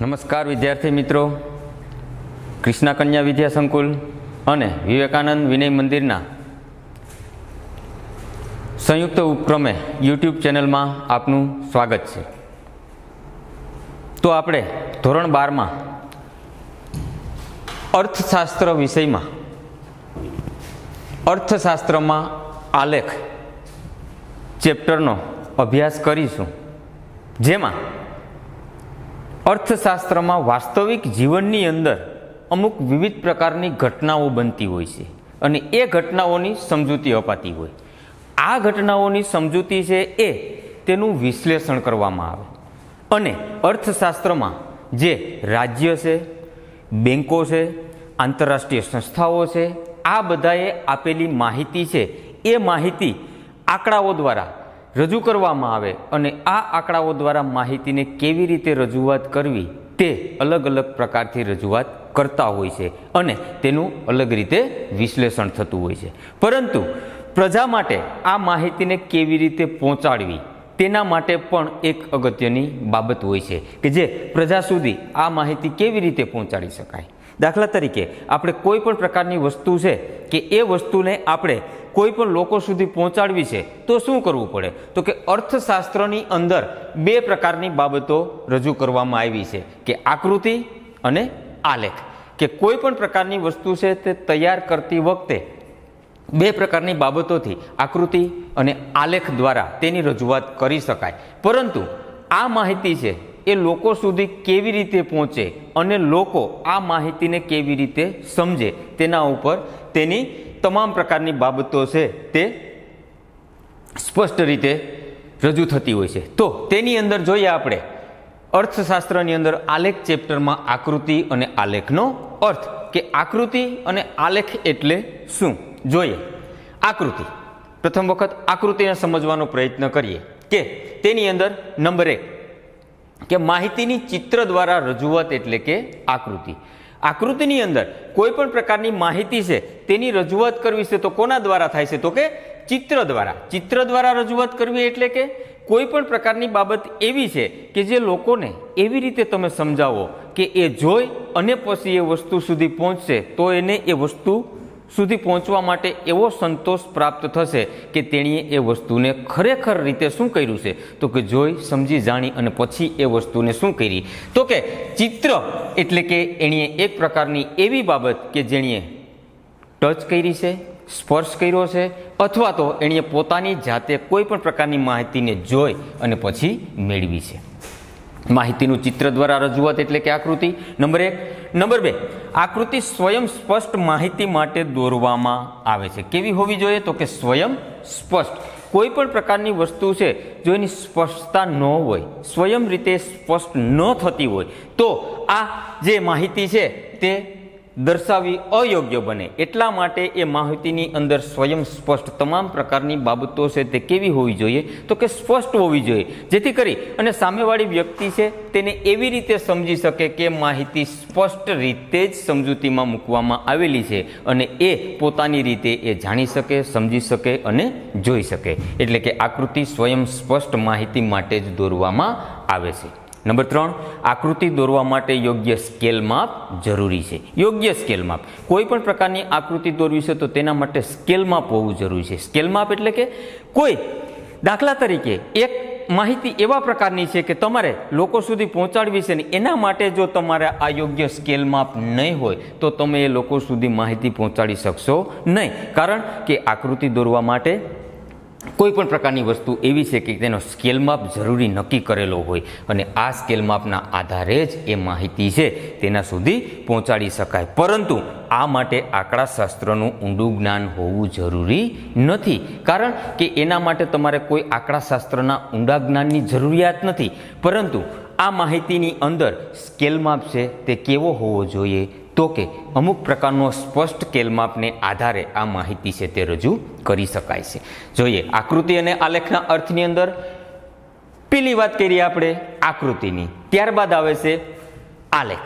નમસ્કાર વિદ્યાર્થી મિત્રો. કૃષ્ણા કન્યા વિદ્યા સંકુલ અને વિવેકાનંદ વિનય મંદિરના સંયુક્ત ઉપક્રમે યુટ્યુબ ચેનલમાં આપનું સ્વાગત છે. તો આપણે ધોરણ બારમાં અર્થશાસ્ત્ર વિષયમાં, અર્થશાસ્ત્રમાં આલેખ ચેપ્ટરનો અભ્યાસ કરીશું. જેમાં અર્થશાસ્ત્રમાં વાસ્તવિક જીવનની અંદર અમુક વિવિધ પ્રકારની ઘટનાઓ બનતી હોય છે અને એ ઘટનાઓની સમજૂતી અપાતી હોય. આ ઘટનાઓની સમજૂતી છે એ તેનું વિશ્લેષણ કરવામાં આવે. અને અર્થશાસ્ત્રમાં જે રાજ્ય છે બેન્કો છે, આંતરરાષ્ટ્રીય સંસ્થાઓ છે, આ બધાએ આપેલી માહિતી છે. એ માહિતી આંકડાઓ દ્વારા રજૂ કરવામાં આવે અને આ આંકડાઓ દ્વારા માહિતીને કેવી રીતે રજૂઆત કરવી તે અલગ અલગ પ્રકારથી રજૂઆત કરતા હોય છે અને તેનું અલગ રીતે વિશ્લેષણ થતું હોય છે. પરંતુ પ્રજા માટે આ માહિતીને કેવી રીતે પહોંચાડવી તેના માટે પણ એક અગત્યની બાબત હોય છે કે જે પ્રજા સુધી આ માહિતી કેવી રીતે પહોંચાડી શકાય. દાખલા તરીકે, આપણે કોઈ પણ પ્રકારની વસ્તુ છે કે એ વસ્તુને આપણે કોઈ પણ લોકો સુધી પહોંચાડવી છે, તો શું કરવું પડે? તો કે અર્થશાસ્ત્રની અંદર બે પ્રકારની બાબતો રજૂ કરવામાં આવી છે, કે આકૃતિ અને આલેખ. કે કોઈ પણ પ્રકારની વસ્તુ છે તે તૈયાર કરતી વખતે બે પ્રકારની બાબતોથી આકૃતિ અને આલેખ દ્વારા તેની રજૂઆત કરી શકાય. પરંતુ આ માહિતી છે એ લોકો સુધી કેવી રીતે પહોંચે અને લોકો આ માહિતીને કેવી રીતે સમજે તેના ઉપર તેની તમામ પ્રકારની બાબતો છે તે સ્પષ્ટ રીતે રજૂ થતી હોય છે. તો તેની અંદર જોઈએ આપણે અર્થશાસ્ત્રની અંદર આલેખ ચેપ્ટરમાં આકૃતિ અને આલેખનો અર્થ કે આકૃતિ અને આલેખ એટલે શું? જોઈએ. આકૃતિ. પ્રથમ વખત આકૃતિને સમજવાનો પ્રયત્ન કરીએ કે તેની અંદર નંબર એક કે માહિતીની ચિત્ર દ્વારા રજૂઆત એટલે કે આકૃતિ. આકૃતિની અંદર કોઈ પણ પ્રકારની માહિતી છે, તેની રજૂઆત કરવી છે તો કોના દ્વારા થાય છે? તો કે ચિત્ર દ્વારા. ચિત્ર દ્વારા રજૂઆત કરવી એટલે કે કોઈ પણ પ્રકારની બાબત એવી છે કે જે લોકોને એવી રીતે તમે સમજાવો કે એ જોઈ અને પછી એ વસ્તુ સુધી પહોંચશે, તો એને એ વસ્તુ સુધી પહોંચવા માટે એવો સંતોષ પ્રાપ્ત થશે કે તેણીએ એ વસ્તુને ખરેખર રીતે શું કર્યું છે? તો કે જોઈ, સમજી, જાણી અને પછી એ વસ્તુને શું કરી? તો કે ચિત્ર એટલે કે એણીએ એક પ્રકારની એવી બાબત કે જેણીએ ટચ કરી છે, સ્પર્શ કર્યો છે, અથવા તો એણીએ પોતાની જાતે કોઈ પણ પ્રકારની માહિતીને જોઈ અને પછી મેળવી છે. માહિતીનું ચિત્ર દ્વારા રજૂઆત એટલે કે આકૃતિ. નંબર એક. નંબર બે. આકૃતિ સ્વયં સ્પષ્ટ માહિતી માટે દોરવામાં આવે છે. કેવી હોવી જોઈએ? તો કે સ્વયં સ્પષ્ટ. કોઈ પણ પ્રકારની વસ્તુ છે જો એની સ્પષ્ટતા ન હોય, સ્વયં રીતે સ્પષ્ટ ન થતી હોય, તો આ જે માહિતી છે તે દર્શાવવી અયોગ્ય બને. એટલા માટે એ માહિતીની અંદર સ્વયં સ્પષ્ટ તમામ પ્રકારની બાબતો છે તે કેવી હોવી જોઈએ? તો કે સ્પષ્ટ હોવી જોઈએ. જેથી કરી અને સામેવાળી વ્યક્તિ છે તેને એવી રીતે સમજી શકે કે માહિતી સ્પષ્ટ રીતે જ સમજૂતીમાં મૂકવામાં આવેલી છે અને એ પોતાની રીતે એ જાણી શકે, સમજી શકે અને જોઈ શકે. એટલે કે આકૃતિ સ્વયં સ્પષ્ટ માહિતી માટે જ દોરવામાં આવે છે. નંબર ત્રણ, આકૃતિ દોરવા માટે યોગ્ય સ્કેલ માપ જરૂરી છે. યોગ્ય સ્કેલ માપ. કોઈ પણ પ્રકારની આકૃતિ દોરવી છે તો તેના માટે સ્કેલ માપ હોવું જરૂરી છે. સ્કેલ માપ એટલે કે કોઈ દાખલા તરીકે એક માહિતી એવા પ્રકારની છે કે તમારે લોકો સુધી પહોંચાડવી છે ને એના માટે જો તમારે આ યોગ્ય સ્કેલ માપ નહીં હોય તો તમે એ લોકો સુધી માહિતી પહોંચાડી શકશો નહીં. કારણ કે આકૃતિ દોરવા માટે કોઈ પણ પ્રકારની વસ્તુ એવી છે કે તેનો સ્કેલ માપ જરૂરી નક્કી કરેલો હોય અને આ સ્કેલ માપના આધારે જ એ માહિતી છે તેના સુધી પહોંચાડી શકાય. પરંતુ આ માટે આંકડાશાસ્ત્રનું ઊંડું જ્ઞાન હોવું જરૂરી નથી. કારણ કે એના માટે તમારે કોઈ આંકડાશાસ્ત્રના ઊંડા જ્ઞાનની જરૂરિયાત નથી. પરંતુ આ માહિતીની અંદર સ્કેલ માપ છે તે કેવો હોવો જોઈએ તો કે અમુક પ્રકારનો સ્પષ્ટ કેલમાપને આધારે આ માહિતી છે તે રજૂ કરી શકાય છે. જોઈએ, આકૃતિ અને આલેખના અર્થની અંદર પેલી વાત કરીએ આપણે આકૃતિની. ત્યારબાદ આવે છે આલેખ.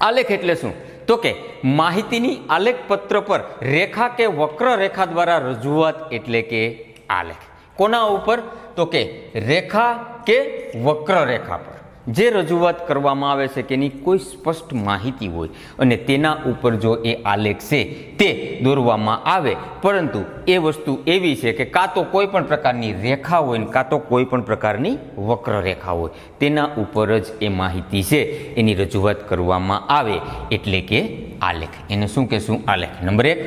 આલેખ એટલે શું? તો કે માહિતીની આલેખ પત્ર પર રેખા કે વક્ર રેખા દ્વારા રજૂઆત એટલે કે આલેખ. કોના ઉપર? તો કે રેખા કે વક્ર રેખા પર. જે રજૂઆત કરવામાં આવે છે કે એની કોઈ સ્પષ્ટ માહિતી હોય અને તેના ઉપર જો એ આલેખ છે તે દોરવામાં આવે. પરંતુ એ વસ્તુ એવી છે કે કાં તો કોઈ પણ પ્રકારની રેખા હોય ને કાં તો કોઈ પણ પ્રકારની વક્ર રેખા હોય. તેના ઉપર જ એ માહિતી છે. એની રજૂઆત કરવામાં આવે એટલે કે આલેખ. એને શું કહેશું? આલેખ. નંબર એક.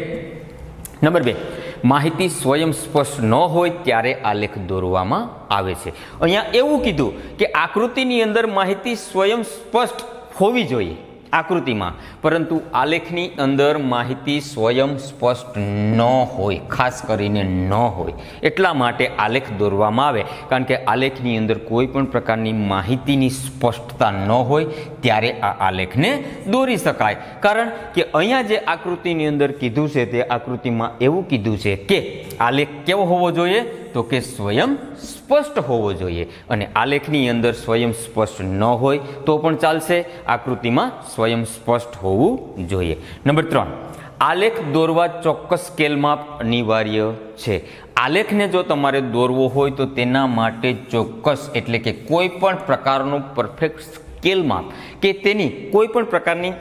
નંબર બે. માહિતી સ્વયં સ્પષ્ટ ન હોય ત્યારે આલેખ દોરવામાં આવે છે. અહીંયા એવું કીધું કે આકૃતિની અંદર માહિતી સ્વયં સ્પષ્ટ હોવી જોઈએ. આકૃતિમાં. પરંતુ આલેખની અંદર માહિતી સ્વયં સ્પષ્ટ ન હોય, ખાસ કરીને ન હોય. એટલા માટે આલેખ દોરવામાં આવે. કારણ કે આલેખની અંદર કોઈ પણ પ્રકારની માહિતીની સ્પષ્ટતા ન હોય, ત્યારે આ આલેખને દોરી શકાય. કારણ કે અહીંયા જે આકૃતિની અંદર કીધું છે, તે આકૃતિમાં એવું કીધું છે કે આલેખ કેવો હોવો જોઈએ? તો કે સ્વયં સ્પષ્ટ હોવો જોઈએ. અને આલેખની અંદર સ્વયં સ્પષ્ટ ન હોય તો પણ ચાલશે. આકૃતિમાં સ્વયં સ્પષ્ટ હોવું જોઈએ. નંબર ત્રણ. આલેખ દોરવા ચોક્કસ સ્કેલ માપ અનિવાર્ય છે. આલેખને જો તમારે દોરવો હોય તો તેના માટે ચોક્કસ એટલે કે કોઈ પણ પ્રકારનું પરફેક્ટ સ્કેલ માપ કે તેની કોઈ પણ પ્રકારની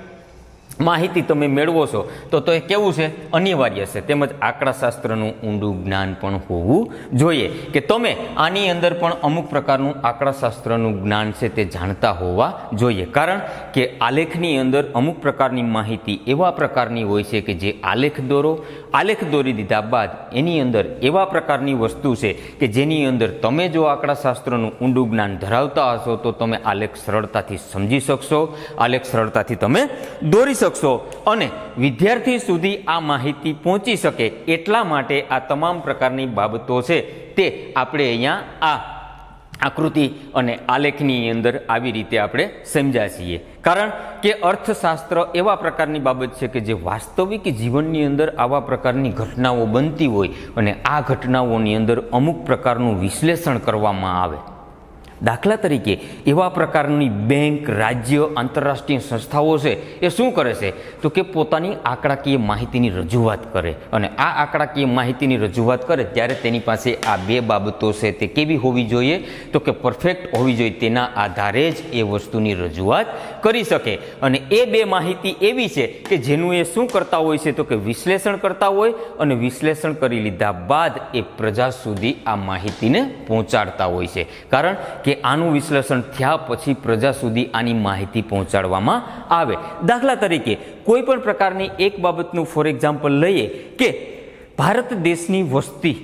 માહિતી તમે મેળવો છો, તો તો એ કેવું છે? અનિવાર્ય છે. તેમજ આંકડાશાસ્ત્રનું ઊંડું જ્ઞાન પણ હોવું જોઈએ કે તમે આની અંદર પણ અમુક પ્રકારનું આંકડાશાસ્ત્રનું જ્ઞાન છે તે જાણતા હોવા જોઈએ. કારણ કે આલેખની અંદર અમુક પ્રકારની માહિતી એવા પ્રકારની હોય છે કે જે આલેખ દોરો આલેખ દોરી દીધા બાદ એની અંદર એવા પ્રકારની વસ્તુ છે કે જેની અંદર તમે જો આંકડાશાસ્ત્રનું ઊંડું જ્ઞાન ધરાવતા હશો, તો તમે આલેખ સરળતાથી સમજી શકશો, આલેખ સરળતાથી તમે દોરી શકશો અને વિદ્યાર્થી સુધી આ માહિતી પહોંચી શકે એટલા માટે આ તમામ પ્રકારની બાબતો છે. તે આપણે અહીંયા આ આકૃતિ અને આલેખની અંદર આવી રીતે આપણે સમજ્યા છીએ. કારણ કે અર્થશાસ્ત્ર એવા પ્રકારની બાબત છે કે જે વાસ્તવિક જીવનની અંદર આવા પ્રકારની ઘટનાઓ બનતી હોય અને આ ઘટનાઓની અંદર અમુક પ્રકારનું વિશ્લેષણ કરવામાં આવે. દાખલા તરીકે, એવા પ્રકારની બેંક, રાજ્ય, આંતરરાષ્ટ્રીય સંસ્થાઓ છે, એ શું કરે છે? તો કે પોતાની આંકડાકીય માહિતીની રજૂઆત કરે. અને આ આંકડાકીય માહિતીની રજૂઆત કરે ત્યારે તેની પાસે આ બે બાબતો છે, તે કેવી હોવી જોઈએ? તો કે પરફેક્ટ હોવી જોઈએ, તેના આધારે જ એ વસ્તુની રજૂઆત કરી શકે. અને એ બે માહિતી એવી છે કે જેનું એ શું કરતા હોય છે? તો કે વિશ્લેષણ કરતા હોય અને વિશ્લેષણ કરી લીધા બાદ એ પ્રજા સુધી આ માહિતીને પહોંચાડતા હોય છે. કારણ કે કે આનું વિશ્લેષણ થયા પછી પ્રજા સુધી આની માહિતી પહોંચાડવામાં આવે. દાખલા તરીકે, કોઈ પણ પ્રકારની એક બાબતનું ફોર એક્ઝામ્પલ લઈએ કે ભારત દેશની વસ્તી,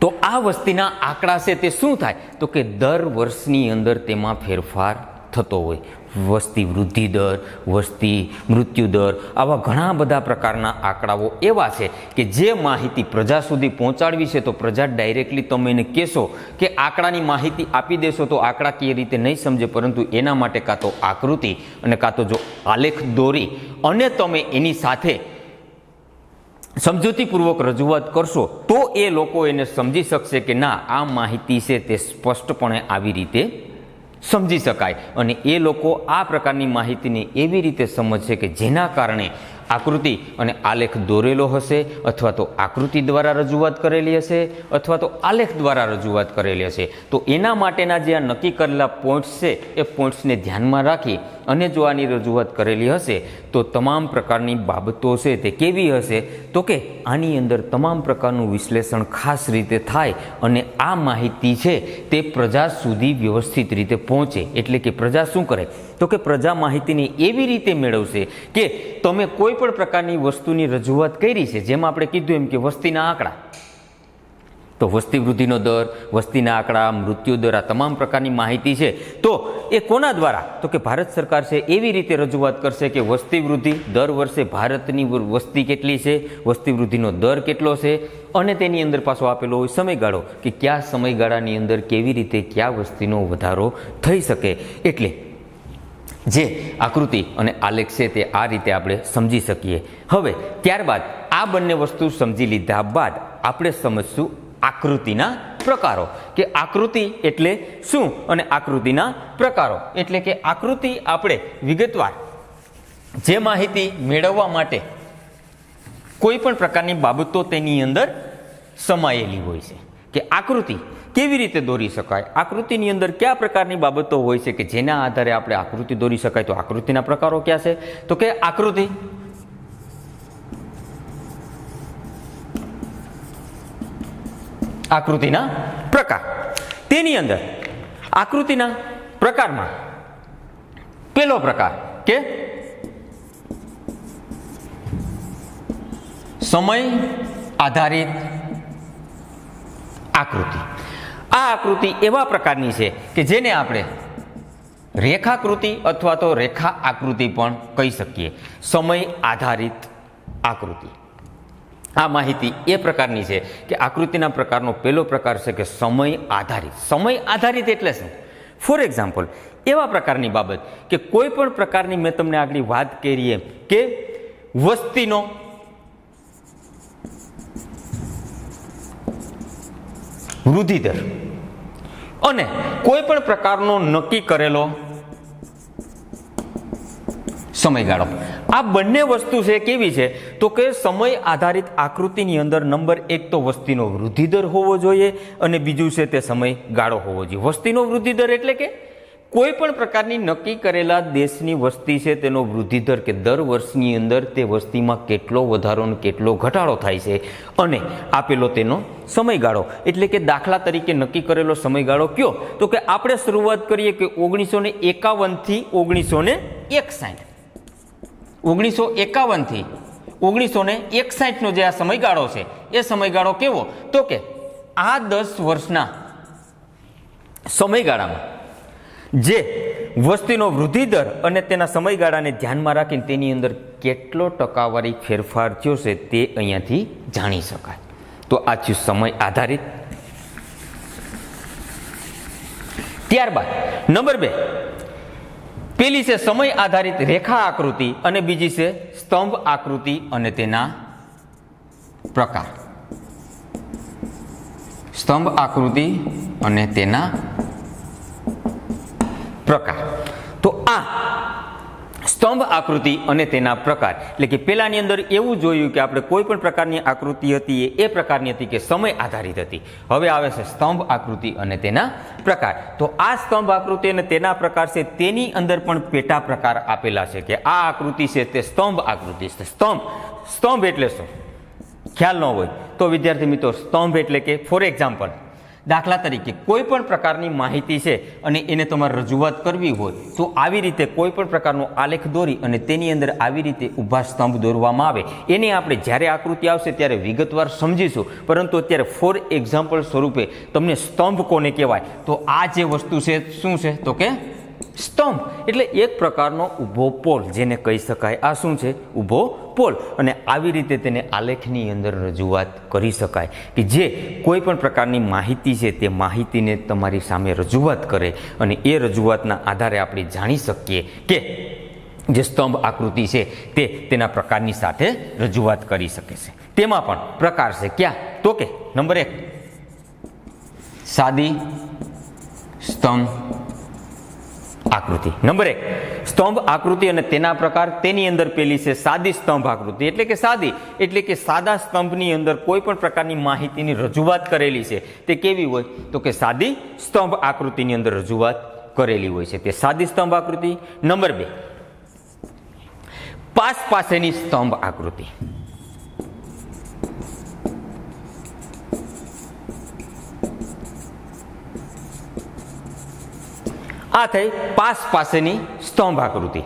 તો આ વસ્તીના આંકડા છે તે શું થાય? તો કે દર વર્ષની અંદર તેમાં ફેરફાર થતો હોય. વસ્તી વૃદ્ધિ દર, વસ્તી મૃત્યુ દર, આવા ઘણા બધા પ્રકારના આંકડાઓ એવા છે કે જે માહિતી પ્રજા સુધી પહોંચાડવી છે, તો પ્રજા ડાયરેક્ટલી તમે એને કહેશો કે આંકડાની માહિતી આપી દેશો, તો આંકડાકીય રીતે નહીં સમજે, પરંતુ એના માટે કાં તો આકૃતિ અને કાં તો જો આલેખ દોરી અને તમે એની સાથે સમજૂતીપૂર્વક રજૂઆત કરશો, તો એ લોકો એને સમજી શકશે કે ના, આ માહિતી છે તે સ્પષ્ટપણે આવી રીતે સમજી શકાય. અને એ લોકો આ પ્રકારની માહિતીને એવી રીતે સમજશે કે જેના કારણે આકૃતિ અને આલેખ દોરેલો હશે અથવા તો આકૃતિ દ્વારા રજૂઆત કરેલી હશે અથવા તો આલેખ દ્વારા રજૂઆત કરેલી હશે. તો એના માટેના જે આ નક્કી કરેલા પોઈન્ટ્સ છે, એ પોઈન્ટ્સને ધ્યાનમાં રાખી અને જો આની રજૂઆત કરેલી હશે, તો તમામ પ્રકારની બાબતો છે તે કેવી હશે? તો કે આની અંદર તમામ પ્રકારનું વિશ્લેષણ ખાસ રીતે થાય અને આ માહિતી છે તે પ્રજા સુધી વ્યવસ્થિત રીતે પહોંચે. એટલે કે પ્રજા શું કરે? તો કે પ્રજા માહિતીને એવી રીતે મેળવશે કે તમે કોઈ પણ પ્રકારની વસ્તુની રજૂઆત કરી છે, જેમ આપણે કીધું એમ કે વસ્તીના આંકડા. તો વસ્તી વૃદ્ધિનો દર, વસ્તીના આંકડા, મૃત્યુ દર, આ તમામ પ્રકારની માહિતી છે. તો એ કોના દ્વારા? તો કે ભારત સરકાર છે એવી રીતે રજૂઆત કરશે કે વસ્તી વૃદ્ધિ દર વર્ષે ભારતની વસ્તી કેટલી છે, વસ્તી વૃદ્ધિનો દર કેટલો છે, અને તેની અંદર પાછો આપેલો હોય સમયગાળો કે કયા સમયગાળાની અંદર કેવી રીતે કયા વસ્તીનો વધારો થઈ શકે. એટલે જે આકૃતિ અને આલેખ છે તે આ રીતે આપણે સમજી શકીએ. હવે, ત્યારબાદ આ બંને વસ્તુ સમજી લીધા બાદ આપણે સમજશું આકૃતિના પ્રકારો. કે આકૃતિ એટલે શું અને આકૃતિના પ્રકારો? એટલે કે આકૃતિ આપણે વિગતવાર જે માહિતી મેળવવા માટે કોઈ પણ પ્રકારની બાબતો તેની અંદર સમાયેલી હોય છે. કે આકૃતિ કેવી રીતે દોરી શકાય? આકૃતિની અંદર કયા પ્રકારની બાબતો હોય છે કે જેના આધારે આપણે આકૃતિ દોરી શકાય? તો આકૃતિના પ્રકારો ક્યાં છે? તો કે આકૃતિ. આકૃતિના પ્રકાર. તેની અંદર આકૃતિના પ્રકારમાં પેલો પ્રકાર કે સમય આધારિત આકૃતિ. આ આકૃતિ એવા પ્રકારની છે કે જેને આપણે રેખાકૃતિ અથવા તો રેખા આકૃતિ પણ કહી શકીએ. સમય આધારિત આકૃતિ. આ માહિતી એ પ્રકારની છે કે આકૃતિના પ્રકારનો પહેલો પ્રકાર છે કે સમય આધારિત. સમય આધારિત એટલે શું? ફોર એક્ઝામ્પલ એવા પ્રકારની બાબત કે કોઈ પણ પ્રકારની મેં તમને આગળ વાત કરીએ કે વસ્તીનો વૃદ્ધિદર. અને કોઈ પણ પ્રકારનો નક્કી કરેલો સમયગાળો. આ બંને વસ્તુ છે કેવી છે? તો કે સમય આધારિત આકૃતિની અંદર નંબર એક તો વસ્તીનો વૃદ્ધિદર હોવો જોઈએ અને બીજું છે તે સમયગાળો હોવો જોઈએ. વસ્તીનો વૃદ્ધિદર એટલે કે કોઈ પણ પ્રકારની નક્કી કરેલા દેશની વસ્તી છે, તેનો વૃદ્ધિદર કે દર વર્ષની અંદર તે વસ્તીમાં કેટલો વધારો અને કેટલો ઘટાડો થાય છે અને આપેલો તેનો સમયગાળો. એટલે કે દાખલા તરીકે નક્કી કરેલો સમયગાળો કયો? તો કે આપણે શરૂઆત કરીએ કે ઓગણીસો ને એકાવનથી ઓગણીસો ને એકસાઠ. ઓગણીસો એકાવનથી ઓગણીસો ને એકસાઠનો જે આ સમયગાળો છે, એ સમયગાળો કેવો? તો કે આ દસ વર્ષના સમયગાળામાં જે વસ્તીનો વૃદ્ધિ દર અને તેના સમયગાળાને ધ્યાનમાં રાખીને તેની અંદર કેટલો ટકાવારી ફેરફાર થયો છે તે અહીંયાથી જાણી શકાય. તો આ થયું સમય આધારિત. ત્યારબાદ, નંબર બે. પેલી છે સમય આધારિત રેખા આકૃતિ અને બીજી છે સ્તંભ આકૃતિ અને તેના પ્રકાર. સ્તંભ આકૃતિ અને તેના પ્રકાર. તો આ સ્તંભ આકૃતિ અને તેના પ્રકાર. એટલે કે પેલાની અંદર એવું જોયું કે આપણે કોઈ પણ પ્રકારની આકૃતિ હતી, એ પ્રકારની હતી કે સમય આધારિત હતી. હવે આવે છે સ્તંભ આકૃતિ અને તેના પ્રકાર. તો આ સ્તંભ આકૃતિ અને તેના પ્રકાર છે, તેની અંદર પણ પેટા પ્રકાર આપેલા છે કે આ આકૃતિ છે તે સ્તંભ આકૃતિ છે. સ્તંભ સ્તંભ એટલે શું? ખ્યાલ ન હોય. તો વિદ્યાર્થી મિત્રો, સ્તંભ એટલે કે ફોર એક્ઝામ્પલ દાખલા તરીકે, કોઈ પણ પ્રકારની માહિતી છે અને એને તમારે રજૂઆત કરવી હોય, તો આવી રીતે કોઈ પણ પ્રકારનો આલેખ દોરી અને તેની અંદર આવી રીતે ઊભા સ્તંભ દોરવામાં આવે. એને આપણે જ્યારે આકૃતિ આવશે ત્યારે વિગતવાર સમજીશું. પરંતુ અત્યારે ફોર એક્ઝામ્પલ સ્વરૂપે તમને સ્તંભ કોને કહેવાય? તો આ જે વસ્તુ છે, શું છે? તો કે સ્તંભ. એટલે એક પ્રકારનો ઊભો પોલ, જેને કહી શકાય. આ શું છે? ઊભો પોલ. અને આવી રીતે તેને આલેખની અંદર રજૂઆત કરી શકાય કે જે કોઈ પણ પ્રકારની માહિતી છે, તે માહિતીને તમારી સામે રજૂઆત કરે અને એ રજૂઆતના આધારે આપણે જાણી શકીએ કે જે સ્તંભ આકૃતિ છે, તે તેના પ્રકારની સાથે રજૂઆત કરી શકે છે. તેમાં પણ પ્રકાર છે. ક્યાં? તો કે નંબર એક. સાદી સ્તંભ આકૃતિ. નંબર એક, સ્તંભ આકૃતિ અને તેના પ્રકાર તેની અંદર પેલી છે સાદી સ્તંભ આકૃતિ. એટલે કે સાદી, એટલે કે સાદા સ્તંભની અંદર કોઈ પણ પ્રકારની માહિતીની રજૂઆત કરેલી છે. તે કેવી હોય? તો કે સાદી સ્તંભ આકૃતિની અંદર રજૂઆત કરેલી હોય છે. તે સાદી સ્તંભ આકૃતિ. નંબર બે, પાસ પાસેની સ્તંભ આકૃતિ. આ થઈ પાસ પાસેની સ્તંભ આકૃતિ.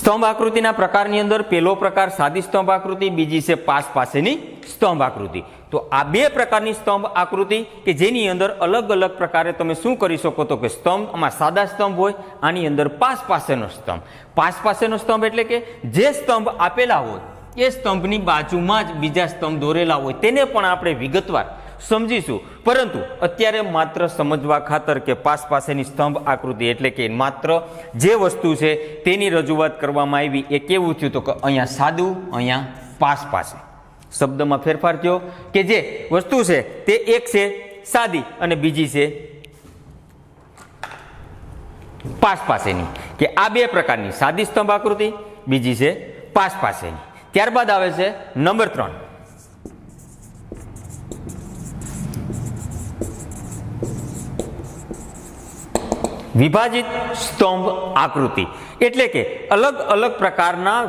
સ્તંભ આકૃતિના પ્રકારની અંદર પહેલો પ્રકાર સાદી સ્તંભ આકૃતિ, બીજી છે પાસ પાસેની સ્તંભ આકૃતિ. તો આ બે પ્રકારની સ્તંભ આકૃતિ કે જેની અંદર અલગ અલગ પ્રકારે તમે શું કરી શકો તો કે સ્તંભ આમાં સાદા સ્તંભ હોય, આની અંદર પાસ પાસેનો સ્તંભ. પાસ પાસેનો સ્તંભ એટલે કે જે સ્તંભ આપેલા હોય, એ સ્તંભની બાજુમાં જ બીજા સ્તંભ દોરેલા હોય, તેને પણ આપણે વિગતવાર સમજીશું. પરંતુ અત્યારે માત્ર સમજવા ખાતર કે પાસ પાસેની સ્તંભ આકૃતિ એટલે કે માત્ર જે વસ્તુ છે તેની રજૂઆત કરવામાં આવી એ કેવું થયું તો કે અહીંયા સાદું, અહીંયા પાસ પાસે. શબ્દમાં ફેરફાર થયો કે જે વસ્તુ છે તે એક છે, સાદી અને બીજી છે પાસ પાસેની. કે આ બે પ્રકારની સાદી સ્તંભ આકૃતિ, બીજી છે પાસ પાસેની. ત્યારબાદ આવે છે નંબર ત્રણ. વિભાજિત સ્તંભ આકૃતિ. એટલે કે અલગ અલગ પ્રકારના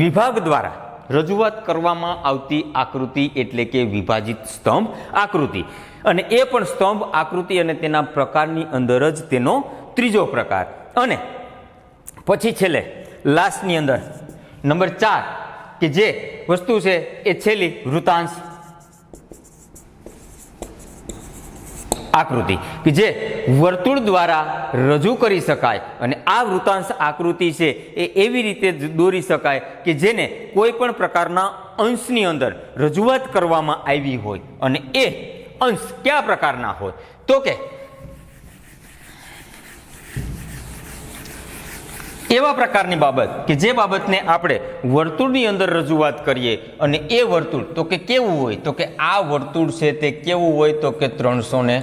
વિભાગ દ્વારા રજૂઆત કરવામાં આવતી આકૃતિ એટલે કે વિભાજિત સ્તંભ આકૃતિ. અને એ પણ સ્તંભ આકૃતિ અને તેના પ્રકારની અંદર જ તેનો ત્રીજો પ્રકાર. અને પછી છેલ્લે લાસ્ટની અંદર, નંબર ચાર, કે જે વસ્તુ છે એ છેલ્લી વૃતાંશ આકૃતિ, કે જે વર્તુળ દ્વારા રજૂ કરી શકાય અને આ વૃતાંશ આકૃતિ છે એ એવી રીતે દોરી શકાય કે જેને કોઈ પણ પ્રકારના અંશની અંદર રજૂઆત કરવામાં આવી હોય અને એ અંશ કયા પ્રકારના હોય. તો કે એવા પ્રકારની બાબત કે જે બાબતને આપણે વર્તુળની અંદર રજૂઆત કરીએ અને એ વર્તુળ તો કે કેવું હોય, તો કે આ વર્તુળ છે તે કેવું હોય, તો કે ત્રણસો ને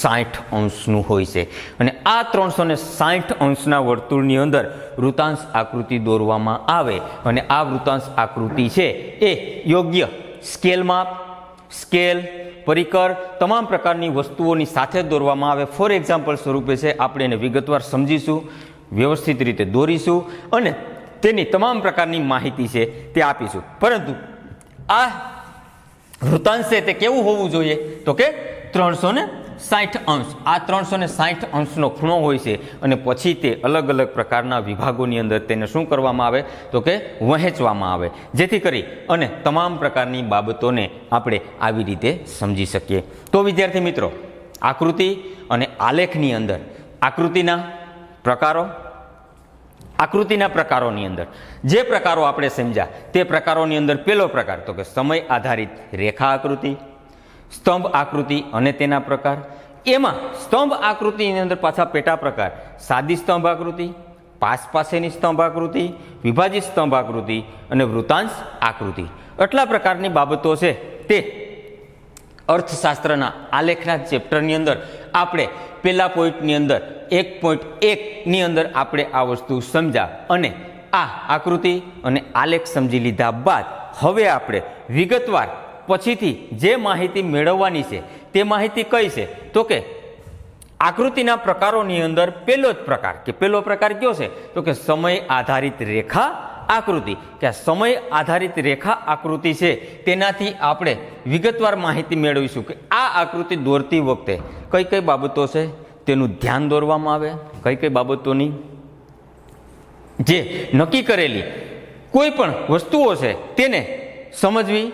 સાઠ અંશનું હોય છે. અને આ ત્રણસો ને સાઠ અંશના વર્તુળની અંદર વૃતાંશ આકૃતિ દોરવામાં આવે અને આ વૃતાંશ આકૃતિ છે એ યોગ્ય સ્કેલ માપ, સ્કેલ, પરિકર તમામ પ્રકારની વસ્તુઓની સાથે દોરવામાં આવે. ફોર એક્ઝામ્પલ સ્વરૂપે છે, આપણે એને વિગતવાર સમજીશું. વ્યવસ્થિત રીતે દોરીશું અને તેની તમામ પ્રકારની માહિતી છે તે આપીશું. પરંતુ આ વૃતાંશ છે તે કેવું હોવું જોઈએ? તો કે ત્રણસો ને સાઠ અંશ. આ ત્રણસો ને સાઠ અંશનો ખૂણો હોય છે અને પછી તે અલગ અલગ પ્રકારના વિભાગોની અંદર તેને શું કરવામાં આવે? તો કે વહેંચવામાં આવે. જેથી કરી અને તમામ પ્રકારની બાબતોને આપણે આવી રીતે સમજી શકીએ. તો વિદ્યાર્થી મિત્રો, આકૃતિ અને આલેખની અંદર આકૃતિના પ્રકારો, આકૃતિના પ્રકારોની અંદર. જે પ્રકારો આપણે સમજ્યા, તે પ્રકારોની અંદર પહેલો પ્રકાર, તો કે સમય આધારિત રેખા આકૃતિ, સ્તંભ આકૃતિ અને તેના પ્રકાર. એમાં સ્તંભ આકૃતિની અંદર પાછા પેટા પ્રકાર, સાદી સ્તંભ આકૃતિ, પાસ પાસેની સ્તંભ આકૃતિ, વિભાજિત સ્તંભ આકૃતિ અને વૃતાંશ આકૃતિ. આટલા પ્રકારની બાબતો છે તે. અર્થશાસ્ત્રના આલેખના ચેપ્ટરની અંદર આપણે પહેલા પોઈન્ટની અંદર, એક પોઈન્ટ એકની અંદર આપણે આ વસ્તુ સમજ્યા અને આ આકૃતિ અને આલેખ સમજી લીધા બાદ હવે આપણે વિગતવાર, પછીથી જે માહિતી મેળવવાની છે, તે માહિતી કઈ છે? તો કે આકૃતિના પ્રકારોની અંદર પહેલો જ પ્રકાર કે પહેલો પ્રકાર કયો છે? તો કે સમય આધારિત રેખા આકૃતિ. કે સમય આધારિત રેખા આકૃતિ છે. તેનાથી આપણે વિગતવાર માહિતી મેળવીશું કે આ આકૃતિ દોરતી વખતે કઈ કઈ બાબતો છે? તેનું ધ્યાન દોરવામાં આવે. કઈ કઈ બાબતોની? જે નક્કી કરેલી કોઈ પણ વસ્તુઓ છે, તેને સમજવી,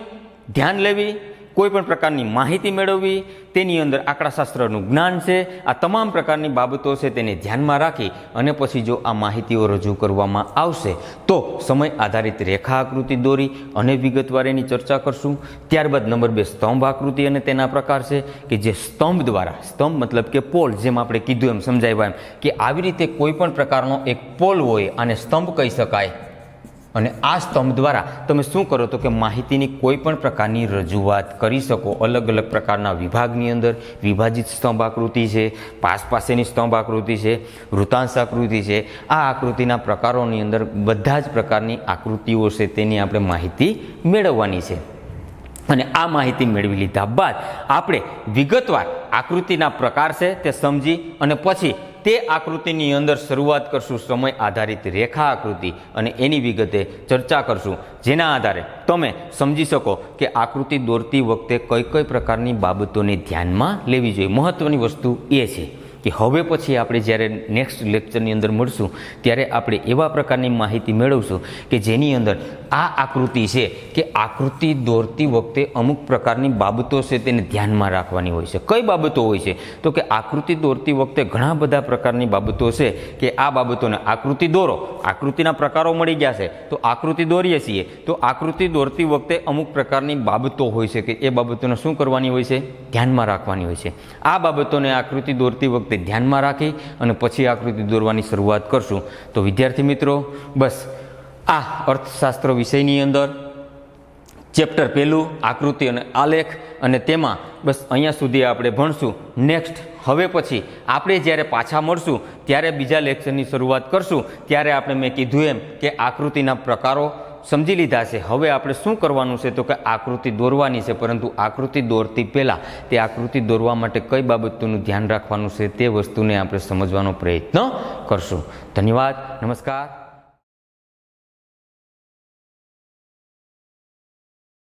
ધ્યાન લેવી, કોઈ પણ પ્રકારની માહિતી મેળવવી તેની અંદર આંકડાશાસ્ત્રનું જ્ઞાન છે. આ તમામ પ્રકારની બાબતો છે તેને ધ્યાનમાં રાખી અને પછી જો આ માહિતીઓ રજૂ કરવામાં આવશે, તો સમય આધારિત રેખા આકૃતિ દોરી અને વિગતવાર એની ચર્ચા કરશું. ત્યારબાદ નંબર બે સ્તંભ આકૃતિ અને તેના પ્રકાર છે કે જે સ્તંભ દ્વારા, સ્તંભ મતલબ કે પોલ જેમ આપણે કીધું એમ સમજાવ્યા એમ, કે આવી રીતે કોઈ પણ પ્રકારનો એક પોલ હોય અને સ્તંભ કહી શકાય. અને આ સ્તંભ દ્વારા તમે શું કરો તો કે માહિતીની કોઈ પણ પ્રકારની રજૂઆત કરી શકો. અલગ અલગ પ્રકારના વિભાગની અંદર વિભાજિત સ્તંભ આકૃતિ છે પાસ પાસેની સ્તંભ આકૃતિ છે વૃતાંશ આકૃતિ છે. આ આકૃતિના પ્રકારોની અંદર બધા જ પ્રકારની આકૃતિઓ છે તેની આપણે માહિતી મેળવવાની છે. અને આ માહિતી મેળવી લીધા બાદ આપણે વિગતવાર આકૃતિના પ્રકાર છે તે સમજી અને પછી તે આકૃતિની અંદર શરૂઆત કરશું સમય આધારિત રેખા આકૃતિ અને એની વિગતે ચર્ચા કરશું. જેના આધારે તમે સમજી શકો કે આકૃતિ દોરતી વખતે કઈ કઈ પ્રકારની બાબતોને ધ્યાનમાં લેવી જોઈએ. મહત્વની વસ્તુ એ છે કે હવે પછી આપણે જ્યારે નેક્સ્ટ લેક્ચરની અંદર મળશું, ત્યારે આપણે એવા પ્રકારની માહિતી મેળવશું કે જેની અંદર આ આકૃતિ છે કે આકૃતિ દોરતી વખતે અમુક પ્રકારની બાબતો છે તેને ધ્યાનમાં રાખવાની હોય છે. કઈ બાબતો હોય છે? તો કે આકૃતિ દોરતી વખતે ઘણા બધા પ્રકારની બાબતો છે કે આ બાબતોને આકૃતિ દોરો. આકૃતિના પ્રકારો મળી ગયા છે. તો આકૃતિ દોરીએ છીએ. તો આકૃતિ દોરતી વખતે અમુક પ્રકારની બાબતો હોય છે કે એ બાબતોને શું કરવાની હોય છે? ધ્યાનમાં રાખવાની હોય છે. આ બાબતોને આકૃતિ દોરતી વખતે તે ધ્યાનમાં રાખી અને પછી આકૃતિ દોરવાની શરૂઆત કરશું. તો વિદ્યાર્થી મિત્રો, બસ આ અર્થશાસ્ત્ર વિષયની અંદર ચેપ્ટર પહેલું, આકૃતિ અને આલેખ, અને તેમાં બસ અહીંયા સુધી આપણે ભણશું. નેક્સ્ટ હવે પછી આપણે જ્યારે પાછા મળશું, ત્યારે બીજા લેક્ચરની શરૂઆત કરશું. ત્યારે આપણે મેં કીધું એમ કે આકૃતિના પ્રકારો સમજી લીધા છે. હવે આપણે શું કરવાનું છે તો કે આકૃતિ દોરવાની છે, પરંતુ આકૃતિ દોરતી પહેલાં તે આકૃતિ દોરવા માટે કઈ બાબતોનું ધ્યાન રાખવાનું છે તે વસ્તુને આપણે સમજવાનો પ્રયત્ન કરશું. ધન્યવાદ, નમસ્કાર.